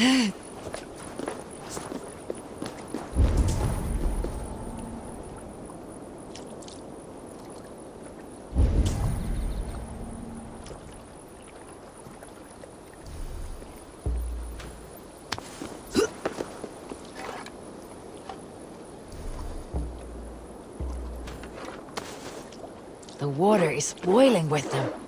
The water is boiling with them.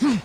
I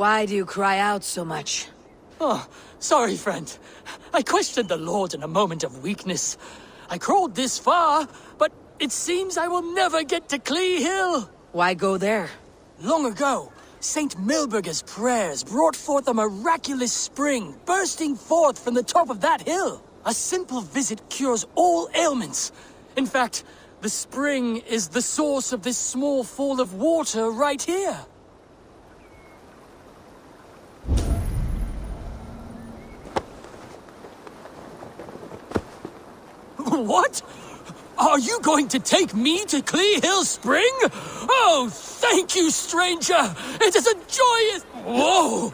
Why do you cry out so much? Oh, sorry, friend. I questioned the Lord in a moment of weakness. I crawled this far, but it seems I will never get to Clee Hill. Why go there? Long ago, Saint Milburga's prayers brought forth a miraculous spring bursting forth from the top of that hill. A simple visit cures all ailments. In fact, the spring is the source of this small fall of water right here. What? Are you going to take me to Clee Hill Spring? Oh, thank you, stranger! It is a joyous... Whoa!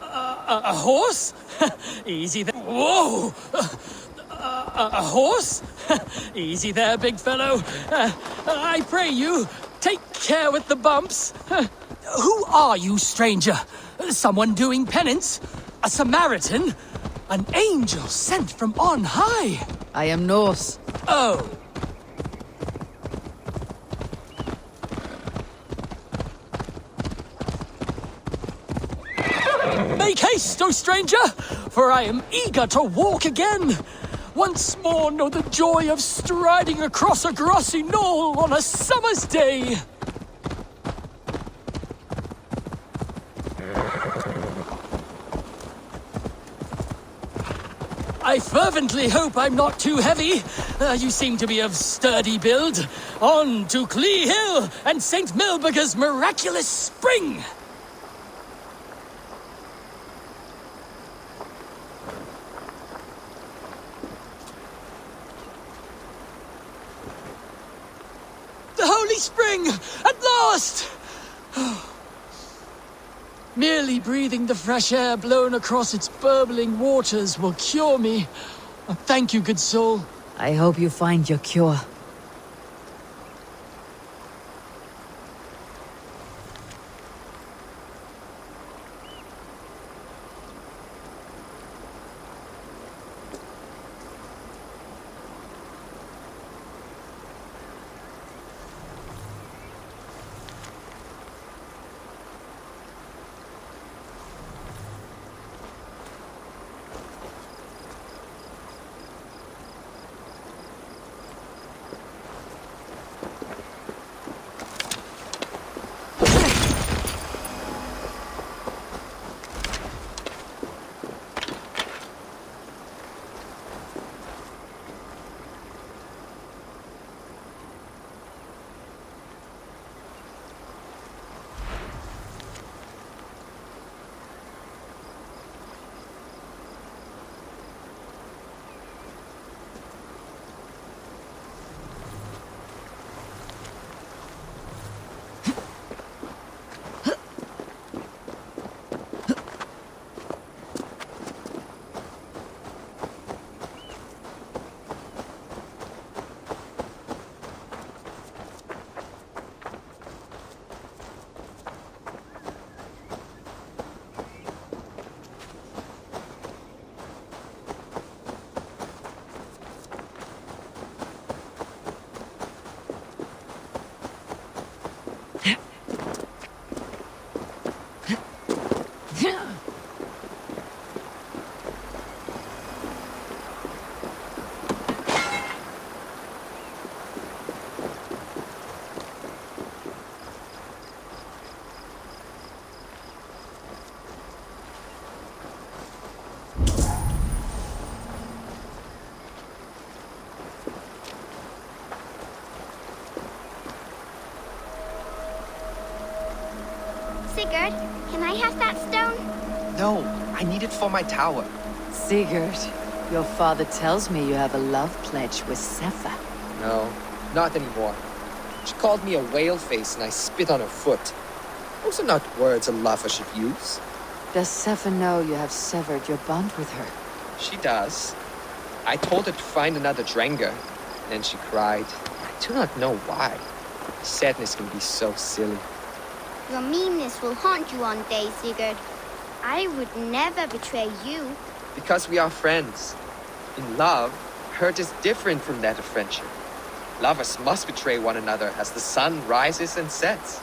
Uh, a, horse? Easy there. Whoa! Uh, a, a horse? Easy there, big fellow. Uh, I pray you, take care with the bumps. Who are you, stranger? Someone doing penance? A Samaritan? An angel sent from on high? I am Norse. Oh. Make haste, O stranger! for I am eager to walk again. Once more know the joy of striding across a grassy knoll on a summer's day. I fervently hope I'm not too heavy. Uh, you seem to be of sturdy build. On to Clee Hill and St. Milburga's miraculous spring! The Holy Spring! At last! Merely breathing the fresh air blown across its burbling waters will cure me. Thank you, good soul. I hope you find your cure. For my tower. Sigurd, your father tells me you have a love pledge with Sefa. No, not anymore. She called me a whale face and I spit on her foot. Those are not words a lover should use. Does Sefa know you have severed your bond with her? She does. I told her to find another drengr. Then she cried. I do not know why. Sadness can be so silly. Your meanness will haunt you one day, Sigurd. I would never betray you. Because we are friends. In love, hurt is different from that of friendship. Lovers must betray one another as the sun rises and sets.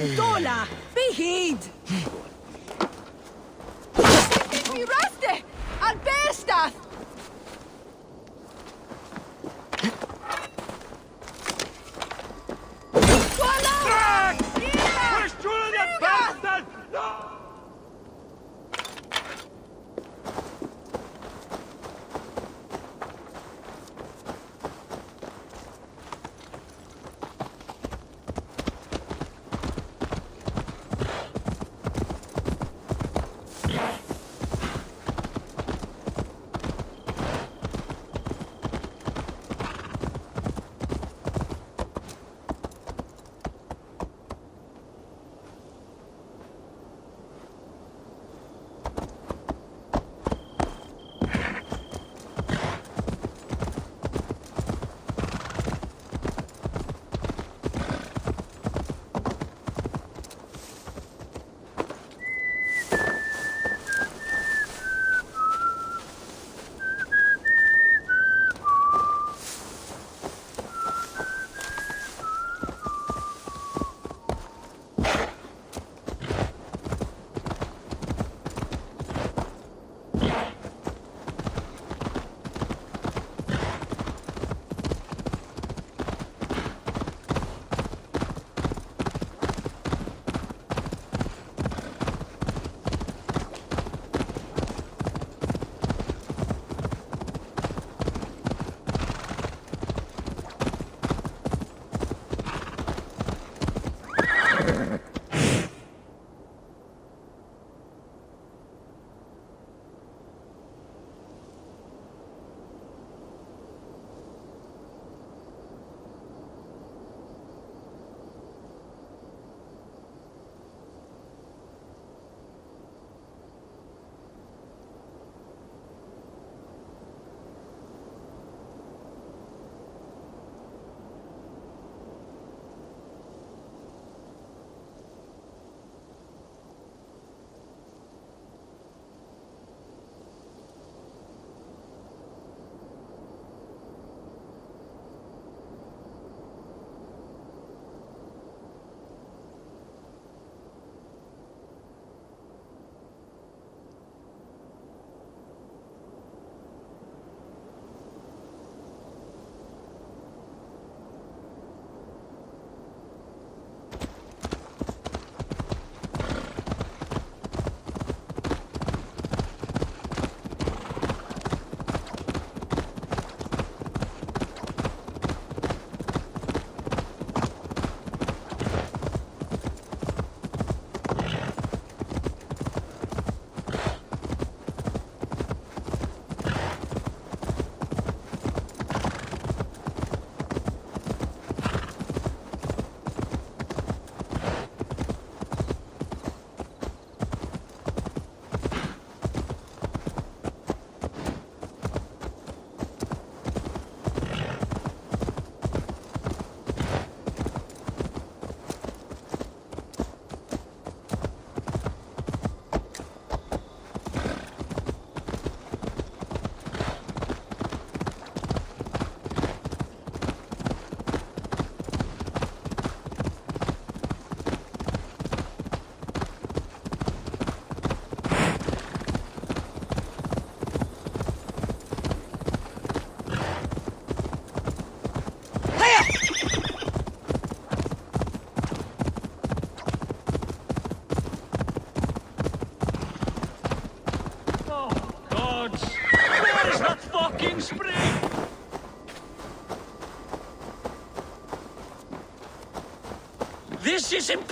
Them, Dola! Be!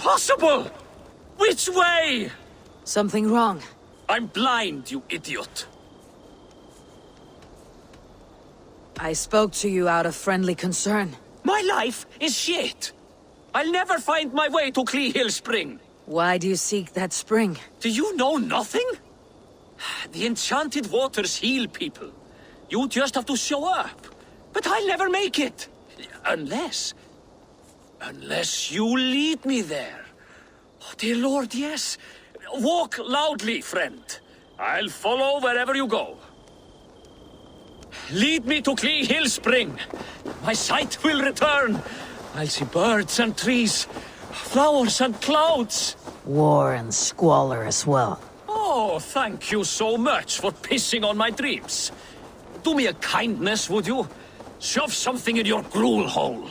Impossible! Which way? Something wrong? I'm blind, you idiot. I spoke to you out of friendly concern. My life is shit. I'll never find my way to Clee Hill Spring. Why do you seek that spring? Do you know nothing? The enchanted waters heal people. You just have to show up. But I'll never make it. Unless... Unless you lead me there. Oh, dear Lord, yes. Walk loudly, friend. I'll follow wherever you go. Lead me to Clee Hill Spring. My sight will return. I'll see birds and trees, flowers and clouds. War and squalor as well. Oh, thank you so much for pissing on my dreams. Do me a kindness, would you? Shove something in your gruel hole.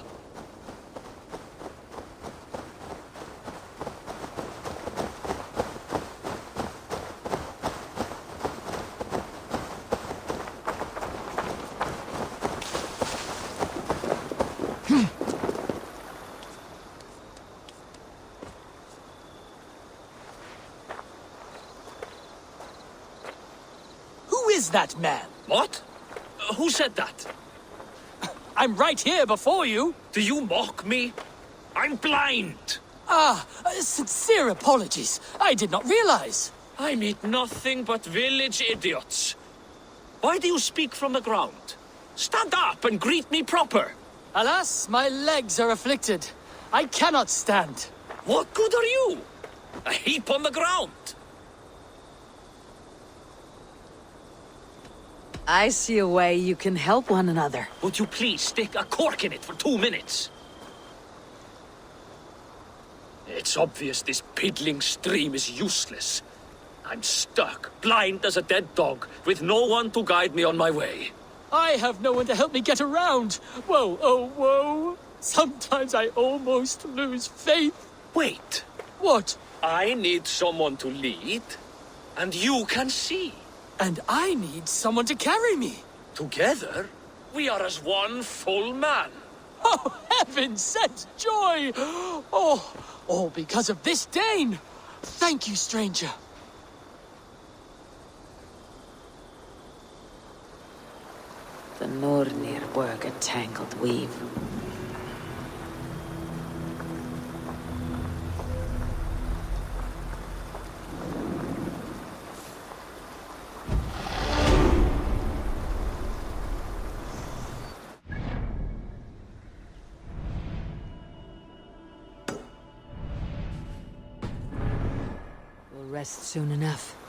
Who is that man? What? Uh, who said that? I'm right here before you. Do you mock me? I'm blind. Ah, sincere apologies. I did not realize. I meet nothing but village idiots. Why do you speak from the ground? Stand up and greet me proper. Alas, my legs are afflicted. I cannot stand. What good are you? A heap on the ground. I see a way you can help one another. Would you please stick a cork in it for two minutes? It's obvious this piddling stream is useless. I'm stuck, blind as a dead dog, with no one to guide me on my way. I have no one to help me get around. Whoa, oh, whoa. Sometimes I almost lose faith. Wait, What? I need someone to lead, and you can see. And I need someone to carry me. Together, we are as one full man. Oh, heaven sent joy! Oh, all because of this Dane! Thank you, stranger. The Nornir work a tangled weave. Rest soon enough.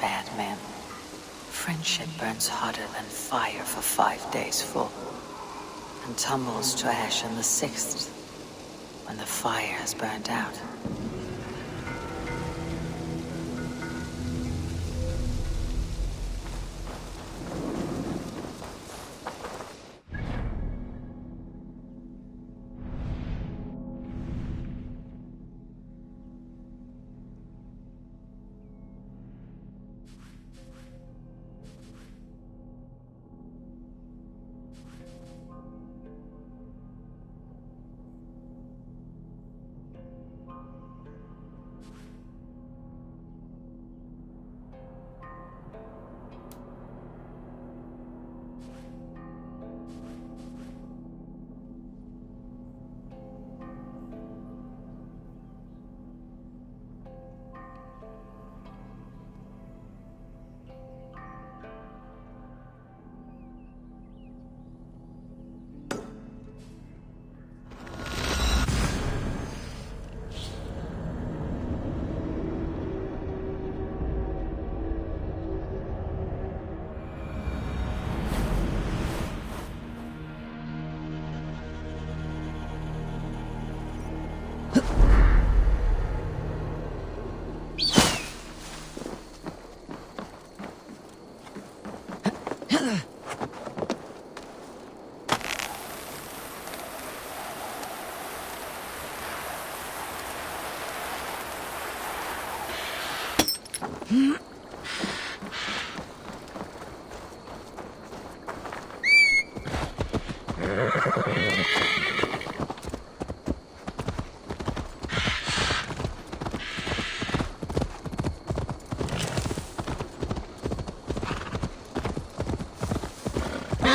Bad men. Friendship burns hotter than fire for five days full, and tumbles to ash on the sixth, when the fire has burnt out.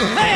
Let's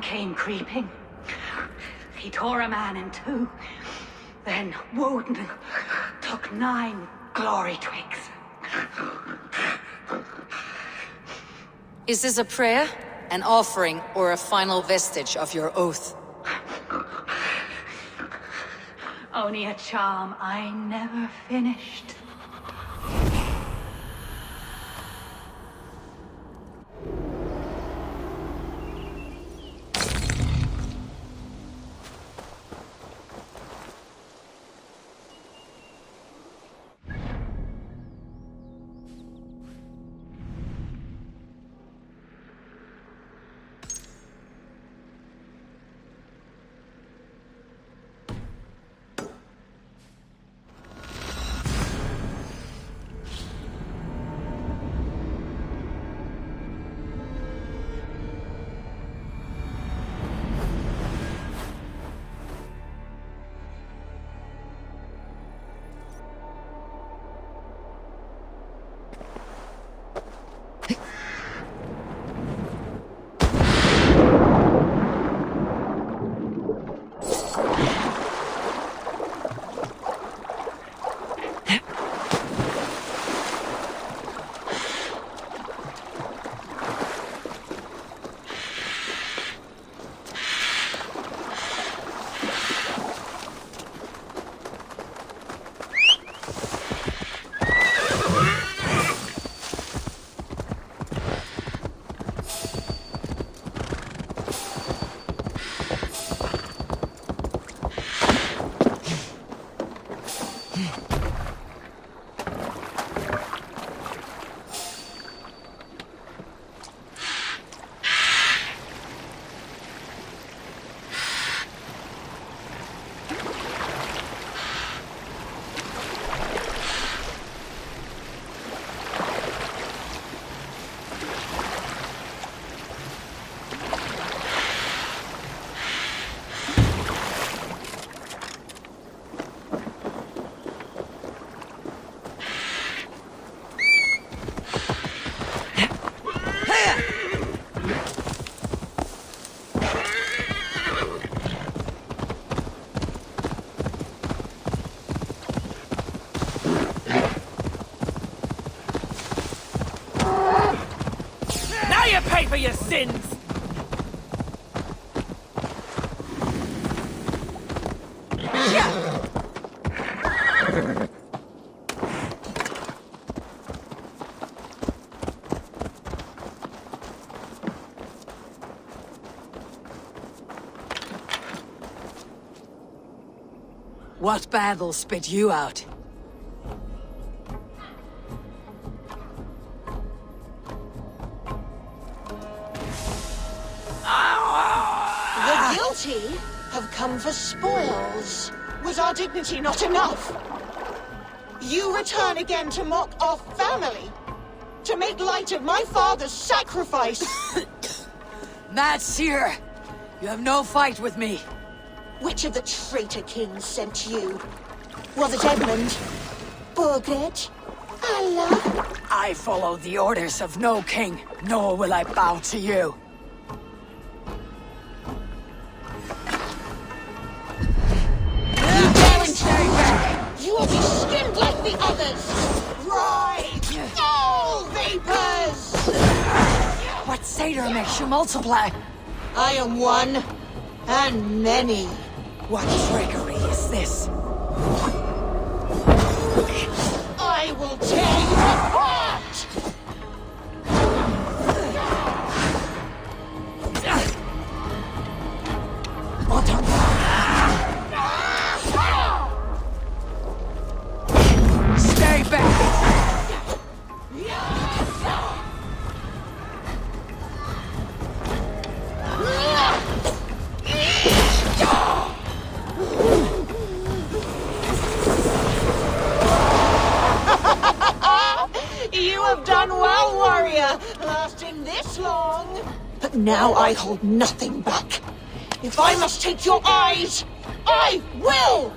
Came creeping. He tore a man in two. Then Woden took nine glory twigs. Is this a prayer, an offering, or a final vestige of your oath? Only a charm I never finished. For your sins! What battle spit you out? Dignity not enough? You return again to mock our family? To make light of my father's sacrifice? Mad Seer, you have no fight with me. Which of the traitor kings sent you? Was it Edmund? Burgred? Allah? I follow the orders of no king, nor will I bow to you. You multiply? I am one, and many. What trickery is this? I will tear you apart! I hold nothing back. If I must take your eyes, I will!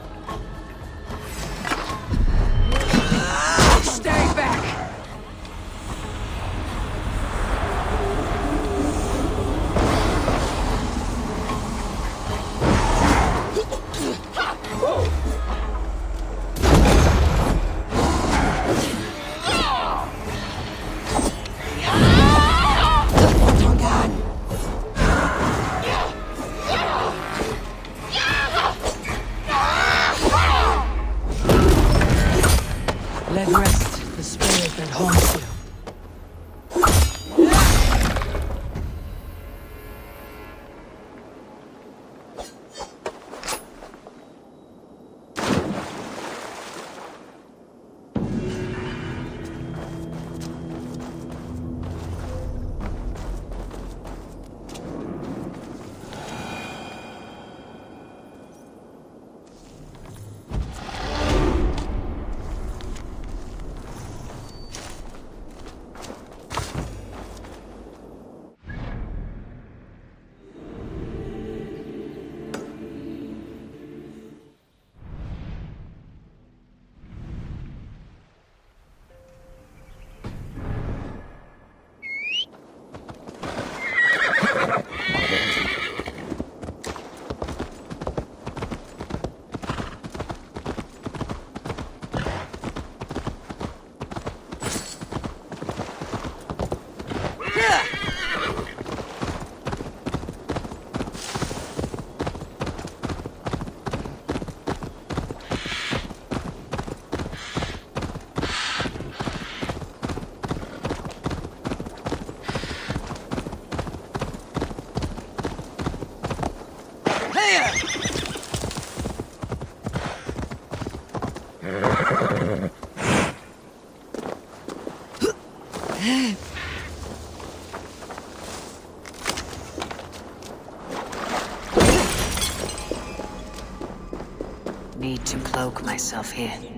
Cloak myself here.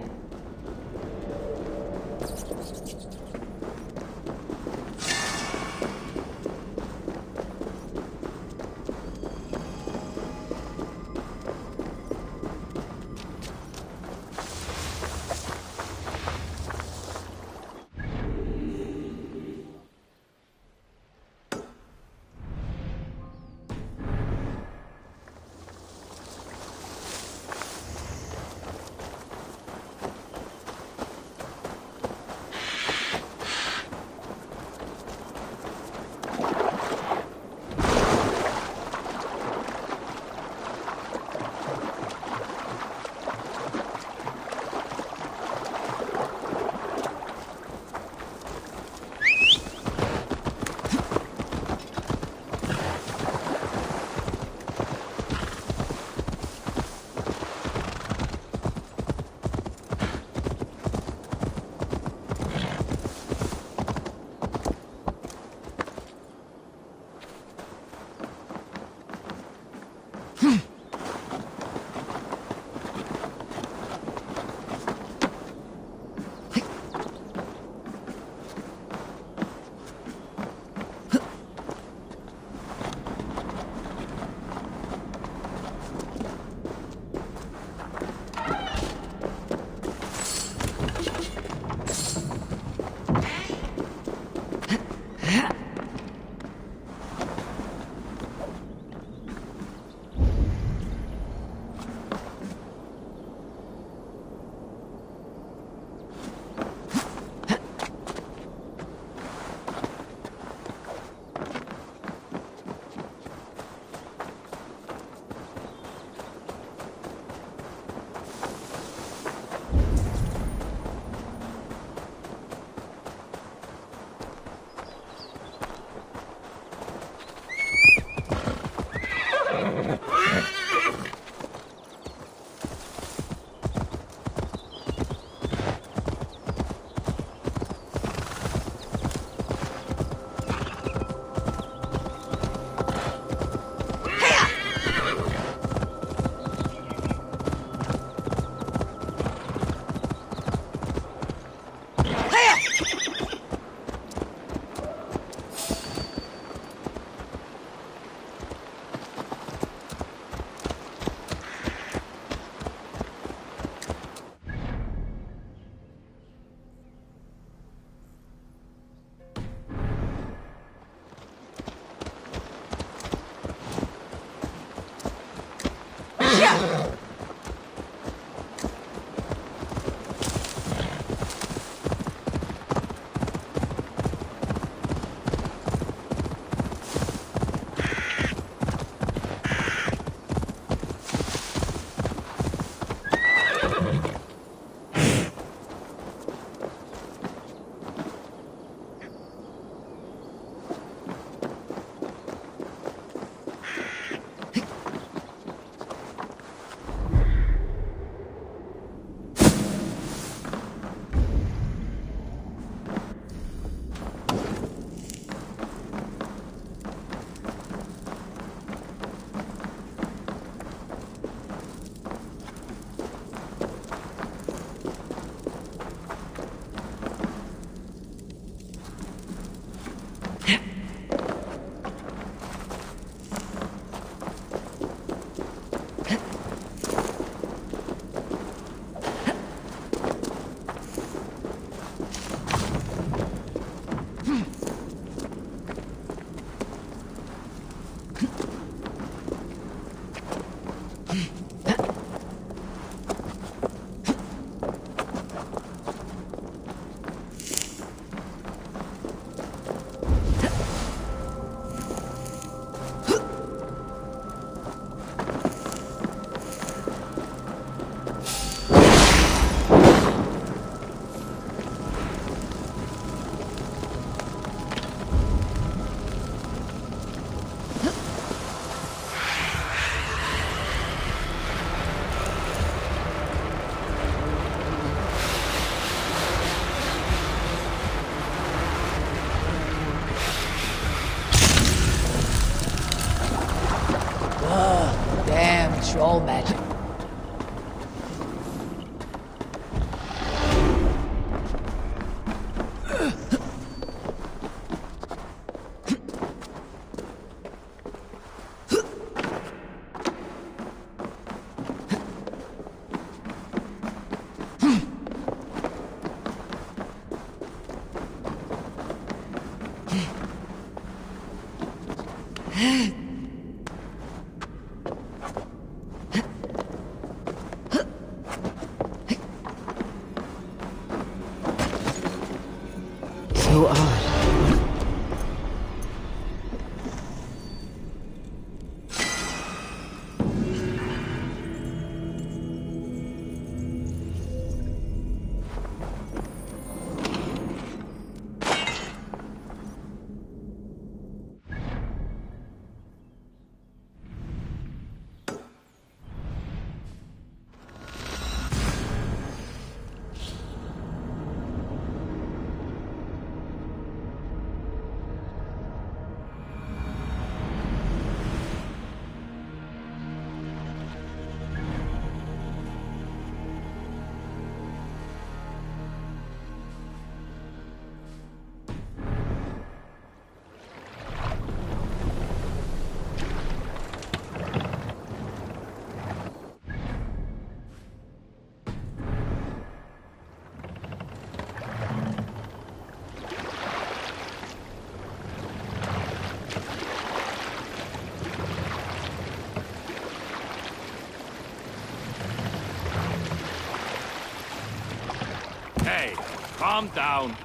Calm down.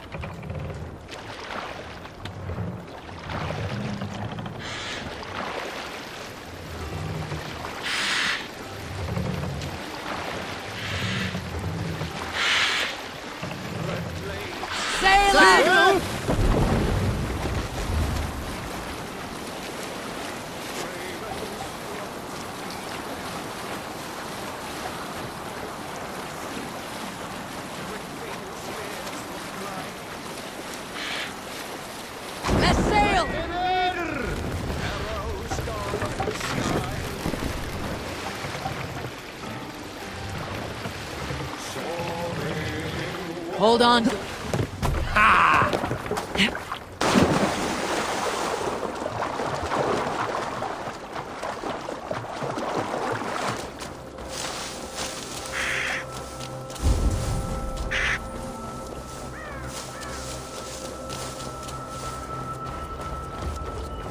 Hold on.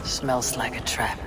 Smells like a trap.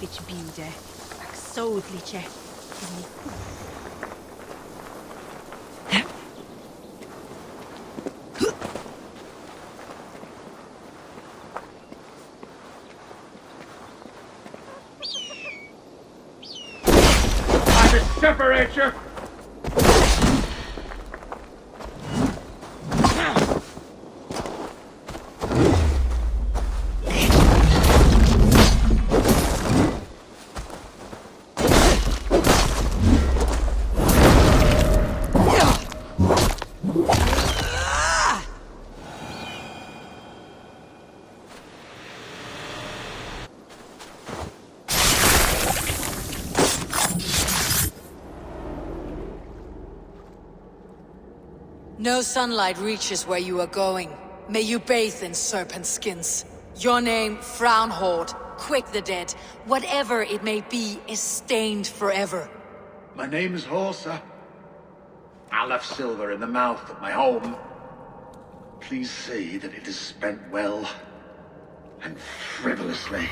Helpa bide, ak soudliche. I will separate you! No sunlight reaches where you are going. May you bathe in serpent skins. Your name, Frownhorde, Quick the Dead, whatever it may be, is stained forever. My name is Horsa. I left silver in the mouth of my home. Please say that it is spent well and frivolously.